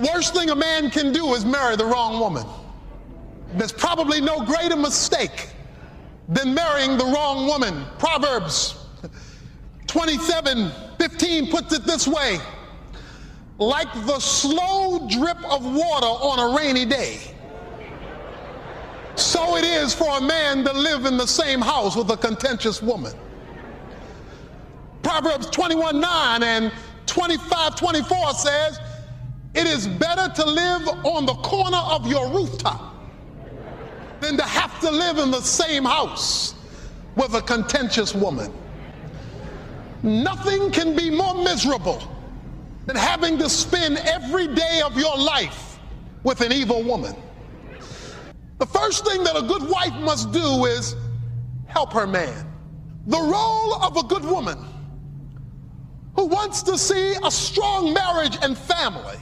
The worst thing a man can do is marry the wrong woman. There's probably no greater mistake than marrying the wrong woman. Proverbs 27 15 puts it this way like the slow drip of water on a rainy day. So it is for a man to live in the same house with a contentious woman. Proverbs 21 9 and 25 24 says, It is better to live on the corner of your rooftop than to have to live in the same house with a contentious woman. Nothing can be more miserable than having to spend every day of your life with an evil woman. The first thing that a good wife must do is help her man. The role of a good woman who wants to see a strong marriage and family